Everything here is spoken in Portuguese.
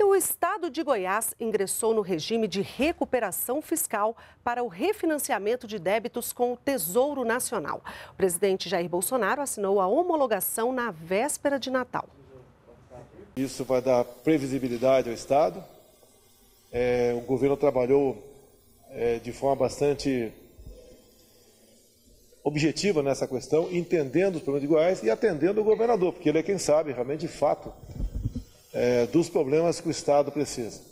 E o estado de Goiás ingressou no regime de recuperação fiscal para o refinanciamento de débitos com o Tesouro Nacional. O presidente Jair Bolsonaro assinou a homologação na véspera de Natal. Isso vai dar previsibilidade ao Estado. É, o governo trabalhou é, de forma bastante objetiva nessa questão, entendendo os problemas de Goiás e atendendo o governador, porque ele é quem sabe realmente de fato é, dos problemas que o Estado precisa.